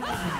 Dragon.